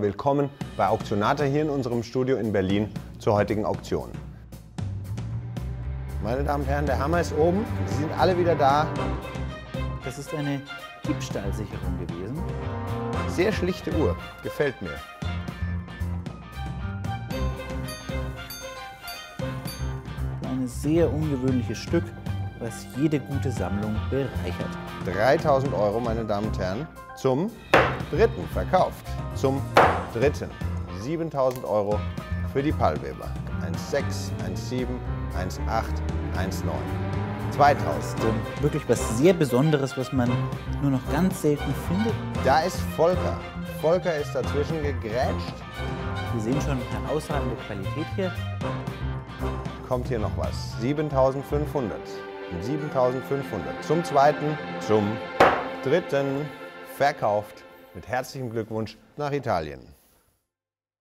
Willkommen bei Auktionata hier in unserem Studio in Berlin zur heutigen Auktion. Meine Damen und Herren, der Hammer ist oben. Sie sind alle wieder da. Das ist eine Diebstahlsicherung gewesen. Sehr schlichte Uhr. Gefällt mir. Ein sehr ungewöhnliches Stück, was jede gute Sammlung bereichert. 3000 Euro, meine Damen und Herren, zum dritten verkauft. Zum dritten 7000 Euro für die Pallweber. 1,6, 1,7, 1,8, 1,9. 2000. Also wirklich was sehr Besonderes, was man nur noch ganz selten findet. Da ist Volker. Volker ist dazwischen gegrätscht. Wir sehen schon herausragende Qualität hier. Kommt hier noch was. 7500. 7500. Zum zweiten, zum dritten verkauft. Mit herzlichem Glückwunsch nach Italien.